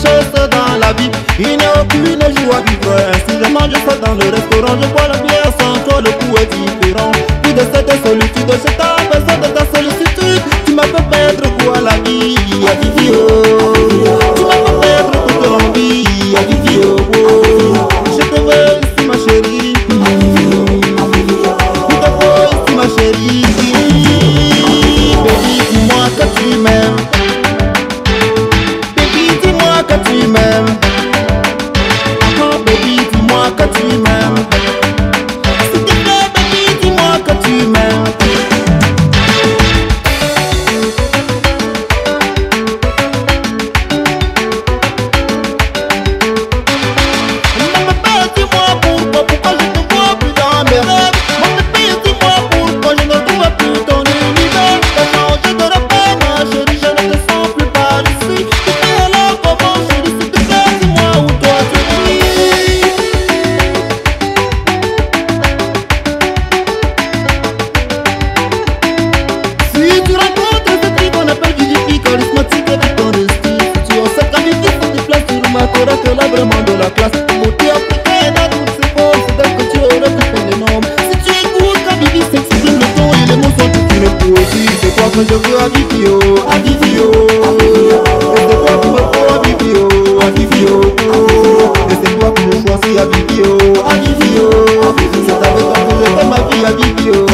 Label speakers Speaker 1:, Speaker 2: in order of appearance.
Speaker 1: seul dans la vie. Il n'y a aucune joie vivre Ainsi je mange seul dans le restaurant Je bois la bière sans toi le coup est différent. Plus de cette solitude Je t'ai que tu m'aimes Oh baby dis-moi que tu m'aimes S'il te plaît baby dis-moi que tu m'aimes bébé, dis-moi pourquoi, pourquoi je te vois plus dans mes rêves Ojoku Abibi o, Abibi o, Eseku Akumoko Abibi o, Abibi o, Eseku Akumoko si Abibi o, Abibi o, Setabe Kankule Temabi Abibi o.